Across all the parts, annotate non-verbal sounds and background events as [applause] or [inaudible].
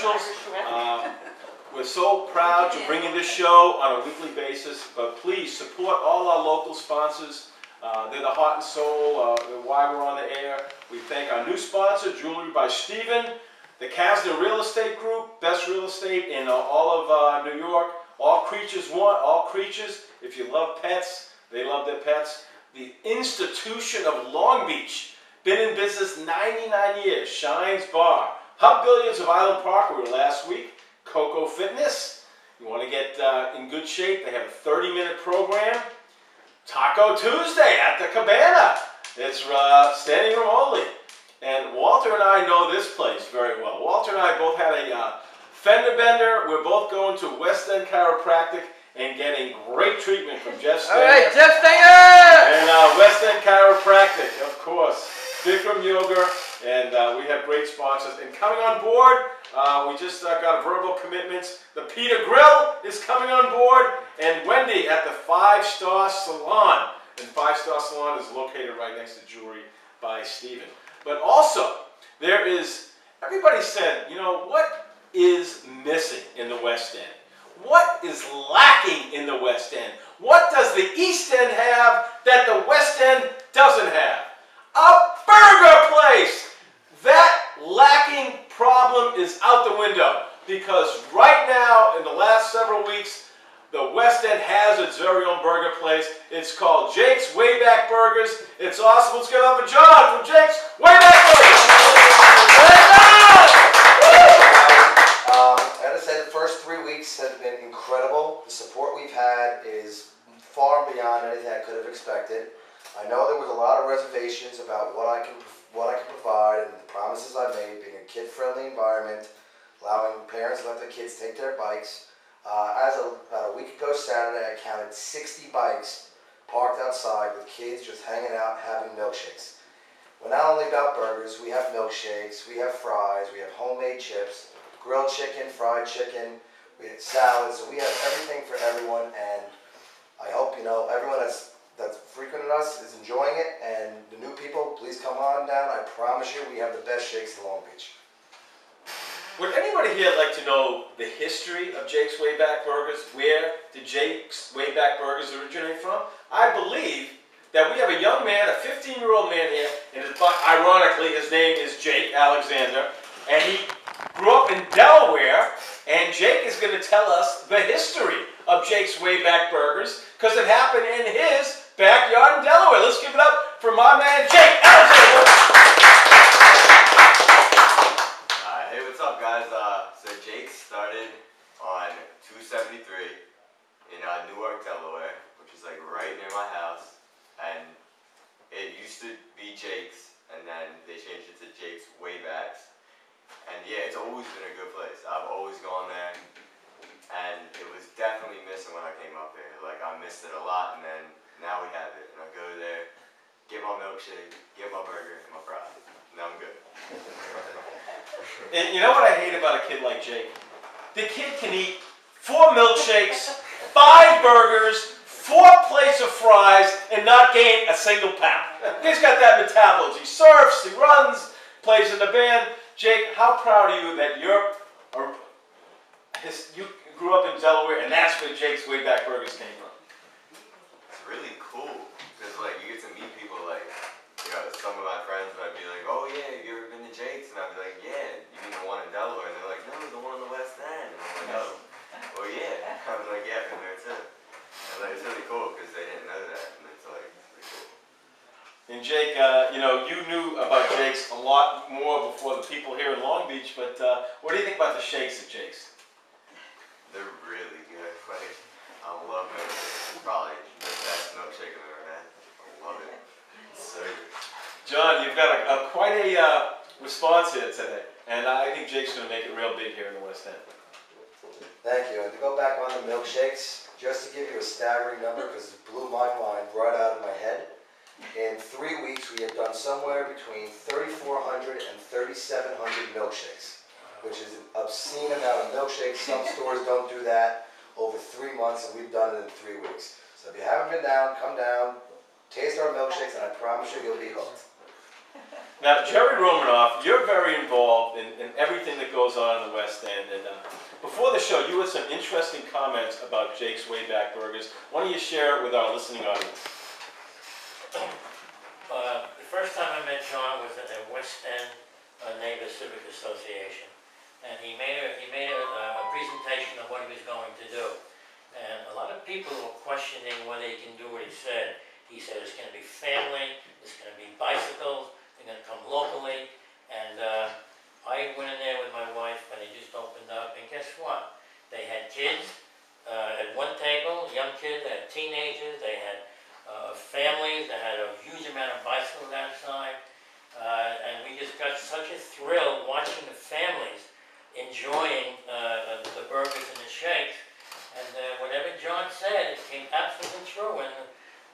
commercials. Uh, We're so proud to bring you this show on a weekly basis, but please support all our local sponsors. Uh, They're the heart and soul, uh, why we're on the air. We thank our new sponsor, Jewelry by Steven, the Kasner Real Estate Group, best real estate in uh, all of uh, New York. All creatures want, all creatures. If you love pets, they love their pets. The Institution of Long Beach, been in business 99 years, Shines Bar. Hub Billions of Island Park, we were last week. Coco Fitness, you want to get uh, in good shape, they have a 30 minute program. Taco Tuesday at the Cabana. It's uh, standing room only. And Walter and I know this place very well. Walter and I both had a uh, fender bender. We're both going to West End Chiropractic and getting great treatment from Jeff Stanger. All right, Jeff Stanger! And uh, West End Chiropractic, of course. Bikram Yoga, and uh, we have great sponsors. And coming on board, uh, we just uh, got verbal commitments. The Peter Grill is coming on board, and Wendy at the Five Star Salon. And Five Star Salon is located right next to Jewelry by Steven. But also, there is, everybody said, you know, what is missing in the West End? What is lacking in the West End? What does the East End have that the West End doesn't have? A burger place! That lacking problem is out the window because right now, in the last several weeks, the West End has its very own burger place. It's called Jake's Wayback Burgers. It's awesome. Let's get up for John from Jake's Wayback Burgers. Um, I gotta say, the first three weeks have been incredible. The support we've had is far beyond anything I could have expected. I know there was a lot of reservations about what I can what I can provide and the promises I made, being a kid-friendly environment, allowing parents to let their kids take their bikes. Uh, as about a week ago Saturday, I counted 60 bikes parked outside with kids just hanging out having milkshakes. We're not only about burgers, we have milkshakes, we have fries, we have homemade chips, grilled chicken, fried chicken, we have salads, so we have everything for everyone and I hope you know everyone that's that's frequented us is enjoying it, and the new people, please come on down. I promise you, we have the best shakes in Long Beach. Would anybody here like to know the history of Jake's Wayback Burgers? Where did Jake's Wayback Burgers originate from? I believe that we have a young man, a 15-year-old man here, and his, ironically, his name is Jake Alexander, and he grew up in Delaware, and Jake is going to tell us the history of Jake's Wayback Burgers, because it happened in his backyard in Delaware. Let's give it up for my man Jake Alexander. Uh, hey, what's up, guys? Uh, so Jake started on 273 in uh, Newark, Delaware, which is like right near my house. And it used to be Jake's, and then they changed it to Jake's Waybacks. And yeah, it's always been a good place. I've always gone there, and it was definitely missing when I came up here. Like I missed it a lot, and then now we have it. And I go there, get my milkshake, get my burger, and my fries. Now I'm good. and you know what I hate about a kid like Jake? The kid can eat four milkshakes, five burgers, four plates of fries, and not gain a single pound. He's got that metabolism. He surfs, he runs, plays in the band. Jake, how proud are you that you're, or his, you grew up in Delaware, and that's where Jake's Wayback Burgers came from? really cool because like you get to meet people like you know some of my friends might be like oh yeah have you ever been to Jake's and I'd be like yeah you mean the one in Delaware and they're like no the one on the West End and I'm like oh well yeah I'm like yeah I've been there too and it's really cool because they didn't know that and it's like pretty cool. And Jake, uh, you know, you knew about Jake's a lot more before the people here in Long Beach, but uh, what do you think about the shakes at Jake's? They're really good. Like, I love them. Probably the best milkshake I've ever had. I love it. It's so good. John, you've got a, a quite a uh, response here today, and I think Jake's going to make it real big here in the West End. Thank you. And to go back on the milkshakes, just to give you a staggering number, because it blew my mind right out of my head, in three weeks we have done somewhere between 3,400 and 3,700 milkshakes, which is an obscene amount of milkshakes. Some [laughs] stores don't do that over three months, and we've done it in three weeks. So if you haven't been down, come down, taste our milkshakes, and I promise you, you'll be hooked. Now, Jerry Romanoff, you're very involved in, in everything that goes on in the West End. And uh, before the show, you had some interesting comments about Jake's Wayback Burgers. Why don't you share it with our listening audience? Uh, the first time I met John was at the West End uh, Neighbors Civic Association. And he made a, he made a, a presentation of what he was going to do. And a lot of people were questioning whether he can do what he said. He said it's gonna be family, it's gonna be bicycles, they're gonna come locally. And, uh, I went in there with my wife when they just opened up, and guess what? They had kids, uh, at one table, young kids, they had teenagers, they had, uh, families, they had a huge amount of bicycles outside. Uh, and we just got such a thrill watching the families enjoying, uh, the burgers and the shakes. And, uh, whatever John said, it came absolutely true, and,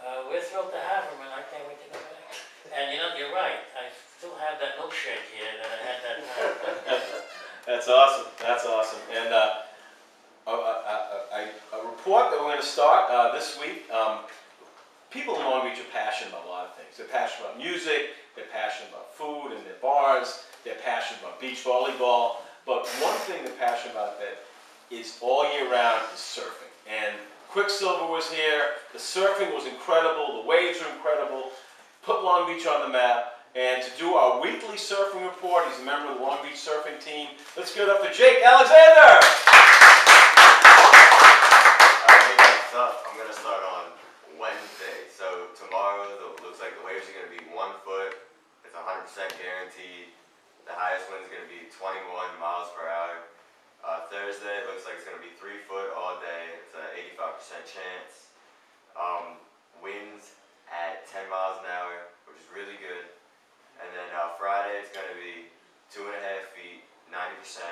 uh, we're thrilled to have him, and I can't wait to go back. And you know, you're right, I still have that milkshake here that I had that [laughs] time. That's awesome. That's awesome. And uh, a, a, a, a report that we're going to start uh, this week. Um, people in Long Beach are passionate about a lot of things. They're passionate about music. They're passionate about food and their bars. They're passionate about beach volleyball. But one thing they're passionate about that is all year round is surfing. And Quiksilver was here. The surfing was incredible. The waves are incredible. Put Long Beach on the map. And to do our weekly surfing report, he's a member of the Long Beach surfing team. Let's give it up for Jake Alexander. So tomorrow, the, looks like the waves are gonna be one foot. It's 100% guaranteed. The highest wind is gonna be 21 miles per hour. Uh, Thursday, it looks like it's gonna be three foot all day. It's an 85% chance. Um, winds at 10 miles an hour, which is really good. And then uh, Friday, it's gonna be two and a half feet, 90%.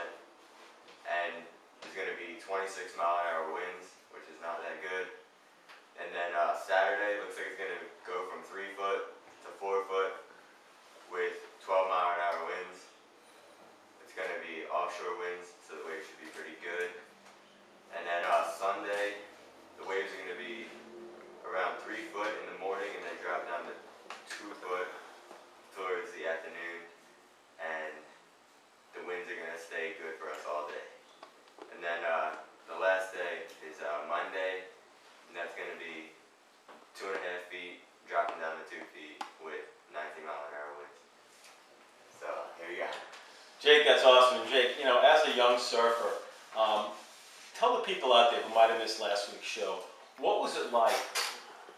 And it's gonna be 26 mile an hour winds, which is not that good. And then uh, Saturday looks like it's gonna go from three foot to four foot with 12 mile an hour winds. It's gonna be offshore winds, so the waves should be pretty good. And then uh, Sunday, the waves are gonna be around three foot in the morning and then drop down to two foot towards the afternoon. And the winds are gonna stay good for us all day. And then uh, the last day is uh, Monday, and that's going to be two and a half feet, dropping down to two feet with 19 mile an hour winds. So here you go. Jake, that's awesome. And Jake, you know, as a young surfer, um, tell the people out there who might have missed last week's show, what was it like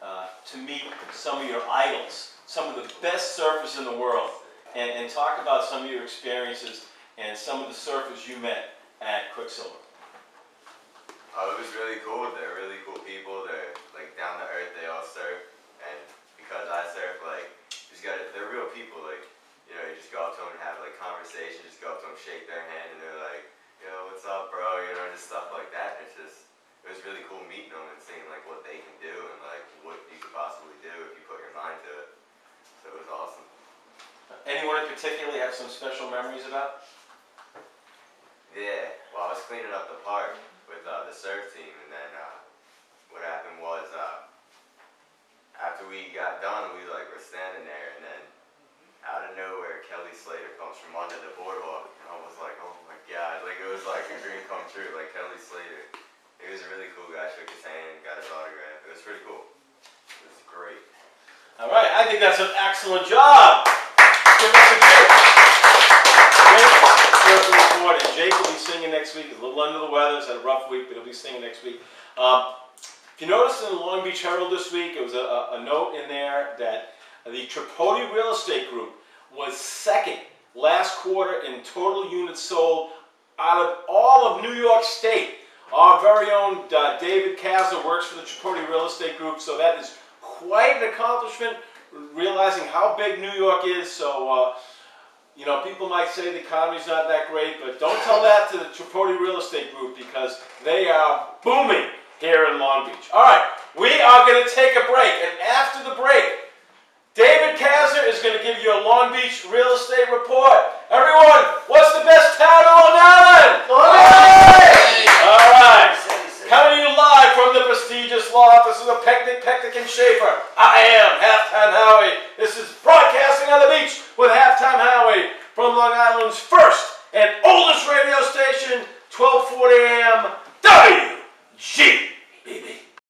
uh, to meet some of your idols, some of the best surfers in the world, and, and talk about some of your experiences and some of the surfers you met at Quiksilver? Oh, it was really cool. They're really cool people. They're like down to earth. They all surf, and because I surf, like just got they're real people. Like you know, you just go up to them and have like conversation. Just go up to them, shake their hand, and they're like, "Yo, what's up, bro?" You know, just stuff like that. And it's just it was really cool meeting them and seeing like what they can do and like what you could possibly do if you put your mind to it. So it was awesome. Anyone in particular you have some special memories about? Yeah, well, I was cleaning up the park with uh, the surf team, and then uh, what happened was uh, after we got done, we like were standing there, and then out of nowhere, Kelly Slater under the boardwalk, and I was like, oh my god, like it was like a dream come true, like Kelly Slater. He was a really cool guy. Shook his hand, got his autograph. It was pretty cool. It was great. All right, I think that's an excellent job. Give it up to Jake. Will be singing next week. He's a little under the weather. He's had a rough week, but he'll be singing next week. Um, if you notice in the Long Beach Herald this week, it was a, a, a note in there that the Tripodi Real Estate Group was second last quarter in total units sold out of all of New York State. Our very own uh, David Kazner works for the Tripodi Real Estate Group, so that is quite an accomplishment, realizing how big New York is. So, uh, you know, people might say the economy's not that great, but don't tell that to the Tripodi Real Estate Group because they are booming here in Long Beach. All right, we are going to take a break, and after the break, David Kazner is going to give you a Long Beach real estate report. Everyone, what's the best town on Island? Long Island! All right. Coming to you live from the prestigious law offices of Pecknick, Pecknick and Schaefer. I am